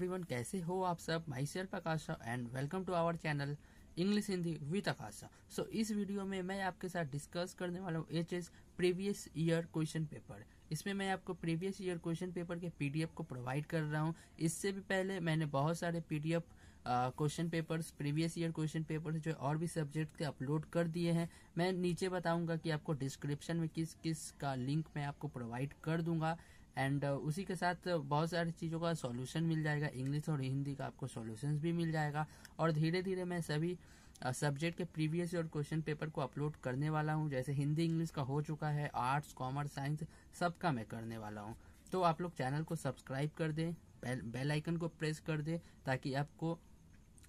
Everyone कैसे हो आप सब? Myself Akasha and welcome to our channel English Hindi with Akasha so इस वीडियो में मैं आपके साथ डिस्कस करने वाला हूँ H S previous year question paper इसमें मैं आपको प्रीवियस ईयर क्वेश्चन पेपर के पीडीएफ को प्रोवाइड कर रहा हूँ। इससे भी पहले मैंने बहुत सारे PDF question papers previous year question paper जो और भी सब्जेक्ट के अपलोड कर दिए हैं। मैं नीचे बताऊँगा कि आपको डिस्क्रिप्शन में किस किस का लिंक मैं आपको प्रोवाइड कर दूँगा। एंड uh, उसी के साथ बहुत सारी चीज़ों का सॉल्यूशन मिल जाएगा। इंग्लिश और हिंदी का आपको सॉल्यूशंस भी मिल जाएगा। और धीरे धीरे मैं सभी सब्जेक्ट के प्रीवियस और क्वेश्चन पेपर को अपलोड करने वाला हूँ। जैसे हिंदी इंग्लिश का हो चुका है। आर्ट्स कॉमर्स साइंस सबका मैं करने वाला हूँ। तो आप लोग चैनल को सब्सक्राइब कर दें। बेल आइकन को प्रेस कर दें ताकि आपको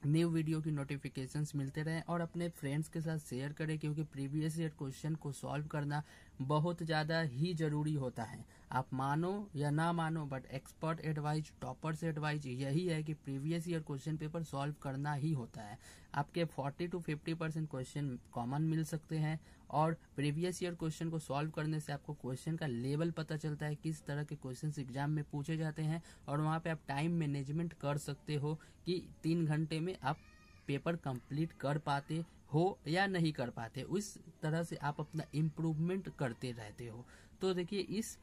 न्यू वीडियो की नोटिफिकेशंस मिलते रहें और अपने फ्रेंड्स के साथ शेयर करें क्योंकि प्रीवियस ईयर क्वेश्चन को सॉल्व करना बहुत ज़्यादा ही ज़रूरी होता है। आप मानो या ना मानो but expert advise toppers advise यही है कि previous year question paper solve करना ही होता है। आपके 40 टू 50 परसेंट क्वेश्चन कॉमन मिल सकते हैं और प्रीवियस ईयर क्वेश्चन को सॉल्व करने से आपको क्वेश्चन का लेवल पता चलता है किस तरह के क्वेश्चन एग्ज़ाम में पूछे जाते हैं और वहाँ पे आप टाइम मैनेजमेंट कर सकते हो कि तीन घंटे में आप पेपर कंप्लीट कर पाते हो या नहीं कर पाते। उस तरह से आप अपना इम्प्रूवमेंट करते रहते हो। तो देखिए, इस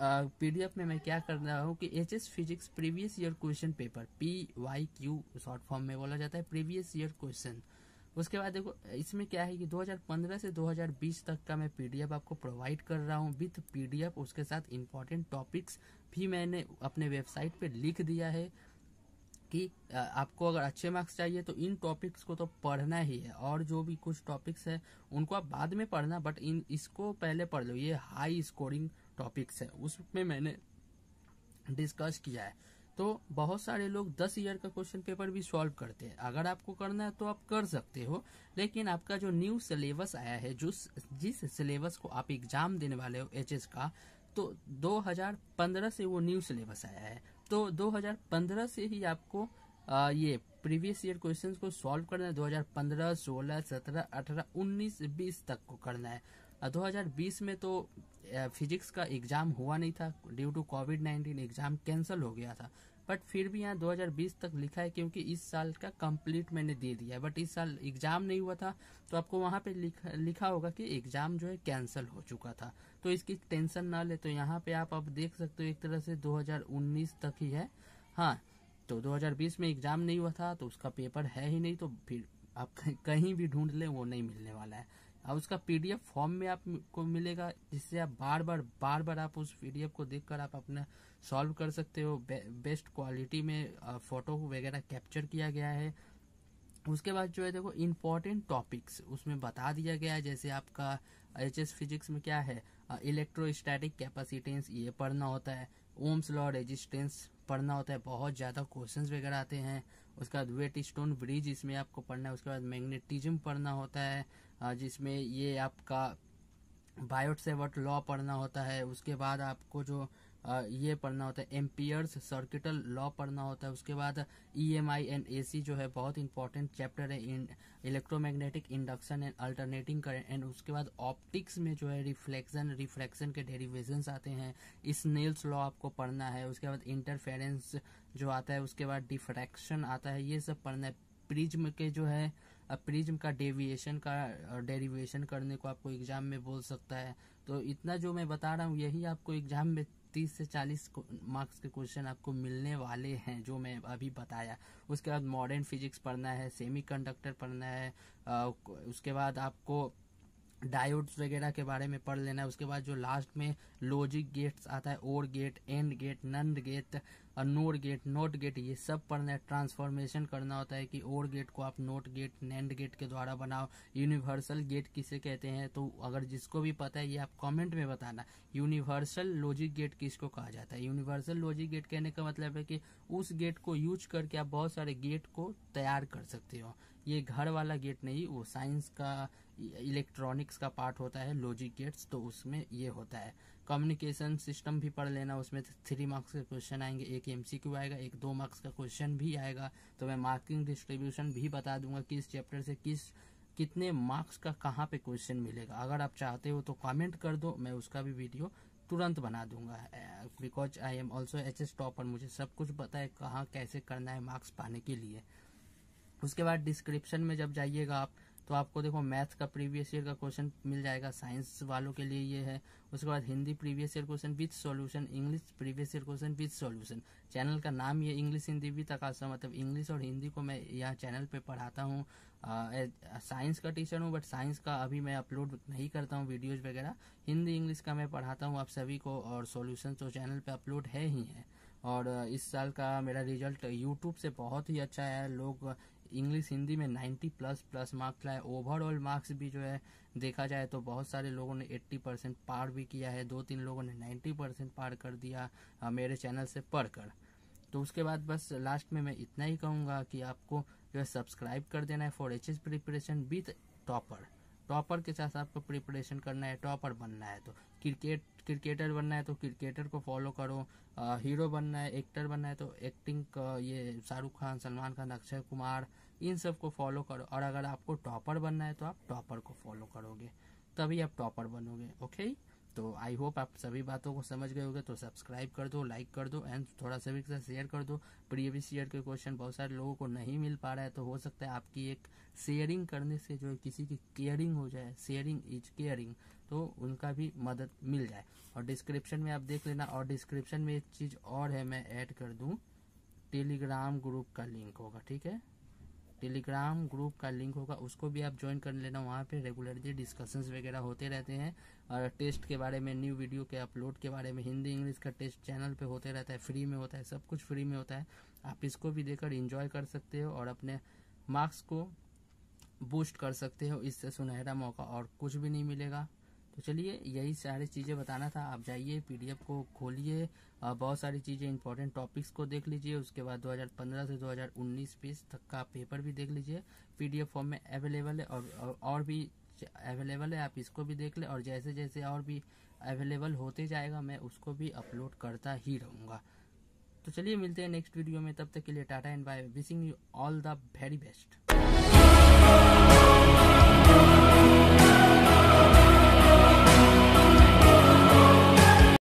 पीडीएफ में मैं क्या कर रहा हूँ कि H S physics previous year question paper P Y Q short form में बोला जाता है प्रीवियस ईयर क्वेश्चन उसके बाद देखो, इसमें क्या है कि 2015 से 2020 तक का मैं पीडीएफ आपको प्रोवाइड कर रहा हूँ विथ पीडीएफ उसके साथ इम्पोर्टेंट टॉपिक्स भी मैंने अपने वेबसाइट पे लिख दिया है कि आपको अगर अच्छे मार्क्स चाहिए तो इन टॉपिक्स को तो पढ़ना ही है और जो भी कुछ टॉपिक्स है, उनको आप बाद में पढ़ना बट इन, इसको पहले पढ़ लो। ये हाई स्कोरिंग टॉपिक्स है उसमें मैंने डिस्कस किया है। तो बहुत सारे लोग 10 ईयर का क्वेश्चन पेपर भी सॉल्व करते हैं। अगर आपको करना है तो आप कर सकते हो लेकिन आपका जो न्यू सिलेबस आया है जो जिस सिलेबस को आप एग्ज़ाम देने वाले हो एचएस का तो 2015 से वो न्यू सिलेबस आया है। तो 2015 से ही आपको आ, ये प्रीवियस ईयर क्वेश्चंस को सॉल्व करना है। 2015, 16, 17, 18, 19, 20 तक को करना है। 2020 में तो फिजिक्स का एग्ज़ाम हुआ नहीं था due to covid 19 exam cancel हो गया था। बट फिर भी यहाँ 2020 तक लिखा है क्योंकि इस साल का कंप्लीट मैंने दे दिया है। बट इस साल एग्ज़ाम नहीं हुआ था तो आपको वहाँ पे लिखा, लिखा होगा कि एग्ज़ाम जो है कैंसिल हो चुका था। तो इसकी टेंशन ना ले तो यहाँ पे आप अब देख सकते हो एक तरह से 2019 तक ही है। हाँ तो 2020 में एग्ज़ाम नहीं हुआ था तो उसका पेपर है ही नहीं तो फिर आप कहीं भी ढूंढ ले वो नहीं मिलने वाला है। अब उसका पीडीएफ फॉर्म में आपको मिलेगा जिससे आप बार बार बार बार आप उस पीडीएफ को देखकर आप अपना सॉल्व कर सकते हो। बे, बेस्ट क्वालिटी में फ़ोटो वगैरह कैप्चर किया गया है। उसके बाद जो है देखो इम्पोर्टेंट टॉपिक्स उसमें बता दिया गया है जैसे आपका एच एस फिजिक्स में क्या है इलेक्ट्रोस्टैटिक कैपेसिटेंस ये पढ़ना होता है। ओम्स लॉ रेजिस्टेंस पढ़ना होता है बहुत ज़्यादा क्वेश्चंस वगैरह आते हैं। उसके बाद वेट स्टोन ब्रिज इसमें आपको पढ़ना है। उसके बाद मैग्नेटिज्म पढ़ना होता है। जिसमें ये आपका बायोट सेवर्ट लॉ पढ़ना होता है, उसके बाद आपको जो ये पढ़ना होता है एम्पियर्स सर्किटल लॉ पढ़ना होता है, उसके बाद ई एम आई एंड ए सी जो है बहुत इंपॉर्टेंट चैप्टर है इन electromagnetic induction and alternating current and उसके बाद ऑप्टिक्स में जो है रिफ्लेक्शन रिफ्रैक्शन के डेरिवेशन आते हैं स्नेल्स लॉ आपको पढ़ना है, उसके बाद इंटरफेरेंस जो आता है, उसके बाद डिफ्रैक्शन आता है, ये सब पढ़ना है। प्रिज्म के जो है प्रिज्म का डेविएशन का डेरिवेशन करने को आपको एग्ज़ाम में बोल सकता है। तो इतना जो मैं बता रहा हूँ यही आपको एग्ज़ाम में तीस से चालीस मार्क्स के क्वेश्चन आपको मिलने वाले हैं जो मैं अभी बताया। उसके बाद मॉडर्न फिजिक्स पढ़ना है सेमी कंडक्टर पढ़ना है आ, उसके बाद आपको डायोड्स वगैरह के बारे में पढ़ लेना है। उसके बाद जो लास्ट में लॉजिक गेट्स आता है OR gate AND gate NAND gate NOT gate NOT gate, ये सब पढ़ना है ट्रांसफॉर्मेशन करना होता है कि ओर गेट को आप नोट गेट नैंड गेट के द्वारा बनाओ। यूनिवर्सल गेट किसे कहते हैं? तो अगर जिसको भी पता है, ये आप कमेंट में बताना। यूनिवर्सल लॉजिक गेट किसको कहा जाता है? यूनिवर्सल लॉजिक गेट कहने का मतलब है कि उस गेट को यूज़ करके आप बहुत सारे गेट को तैयार कर सकते हो। ये घर वाला गेट नहीं, वो साइंस का इलेक्ट्रॉनिक्स का पार्ट होता है लॉजिक गेट्स तो उसमें ये होता है। कम्युनिकेशन सिस्टम भी पढ़ लेना, उसमें थ्री मार्क्स के क्वेश्चन आएँगे, एक एमसीक्यू आएगा, एक दो मार्क्स का क्वेश्चन भी आएगा। तो मैं मार्किंग डिस्ट्रीब्यूशन भी बता दूँगा, किस चैप्टर से किस, कितने मार्क्स का कहाँ पे क्वेश्चन मिलेगा। अगर आप चाहते हो तो कमेंट कर दो, मैं उसका भी वीडियो तुरंत बना दूँगा। Because I am also H S topper मुझे सब कुछ पता है कहाँ कैसे करना है मार्क्स पाने के लिए। उसके बाद डिस्क्रिप्शन में जब जाइएगा आप तो आपको देखो मैथ का प्रीवियस ईयर का क्वेश्चन मिल जाएगा साइंस वालों के लिए ये है। उसके बाद Hindi previous year question with solution English previous year question with solution channel का नाम ये इंग्लिश हिंदी विथ आकाशा मतलब इंग्लिश और हिंदी को मैं यहाँ चैनल पे पढ़ाता हूँ। साइंस का टीचर हूँ बट साइंस का अभी मैं अपलोड नहीं करता हूँ वीडियोज़ वगैरह। हिंदी इंग्लिश का मैं पढ़ाता हूँ, आप सभी को और सोल्यूशन तो चैनल पे अपलोड है ही है। और इस साल का मेरा रिज़ल्ट यूट्यूब से बहुत ही अच्छा है। लोग इंग्लिश हिंदी में 90 प्लस प्लस मार्क्स लाए। ओवरऑल मार्क्स भी जो है, देखा जाए तो बहुत सारे लोगों ने 80 परसेंट पार भी किया है। दो तीन लोगों ने 90 परसेंट पार कर दिया मेरे चैनल से पढ़कर। तो उसके बाद बस लास्ट में मैं इतना ही कहूँगा कि आपको जो है सब्सक्राइब कर देना है for H preparation with topper topper के साथ आपको प्रिपरेशन करना है टॉपर बनना है तो। क्रिकेट क्रिकेटर बनना है तो क्रिकेटर को फॉलो करो आ, हीरो बनना है एक्टर बनना है तो एक्टिंग ये शाहरुख खान सलमान खान अक्षय कुमार इन सबको फॉलो करो। और अगर आपको टॉपर बनना है तो आप टॉपर को फॉलो करोगे तभी आप टॉपर बनोगे ओके? तो आई होप आप सभी बातों को समझ गए होंगे तो सब्सक्राइब कर दो लाइक कर दो एंड थोड़ा सभी के साथ शेयर कर दो। प्रीवियस ईयर के क्वेश्चन बहुत सारे लोगों को नहीं मिल पा रहा है तो हो सकता है आपकी एक शेयरिंग करने से जो किसी की केयरिंग हो जाए शेयरिंग इज़ केयरिंग तो उनका भी मदद मिल जाए। और डिस्क्रिप्शन में आप देख लेना, और डिस्क्रिप्शन में एक चीज़ और है, मैं ऐड कर दूँ। टेलीग्राम ग्रुप का लिंक होगा, ठीक है? टेलीग्राम ग्रुप का लिंक होगा, उसको भी आप ज्वाइन कर लेना। वहाँ पे रेगुलरली डिस्कशंस वगैरह होते रहते हैं और टेस्ट के बारे में न्यू वीडियो के अपलोड के बारे में, हिंदी इंग्लिश का टेस्ट चैनल पे होते रहता है फ्री में होता है, सब कुछ फ्री में होता है। आप इसको भी देकर इंजॉय कर सकते हो और अपने मार्क्स को बूस्ट कर सकते हो। इससे सुनहरा मौका और कुछ भी नहीं मिलेगा। तो चलिए, यही सारी चीज़ें बताना था। आप जाइए, पीडीएफ को खोलिए बहुत सारी चीज़ें इंपॉर्टेंट टॉपिक्स को देख लीजिए। उसके बाद 2015 से 2019 पेज तक का पेपर भी देख लीजिए। पीडीएफ फॉर्म में अवेलेबल है और और भी अवेलेबल है। आप इसको भी देख लें और जैसे जैसे और भी अवेलेबल होते जाएगा, मैं उसको भी अपलोड करता ही रहूँगा। तो चलिए, मिलते हैं नेक्स्ट वीडियो में। तब तक के लिए tata and bye. Wishing you all the very best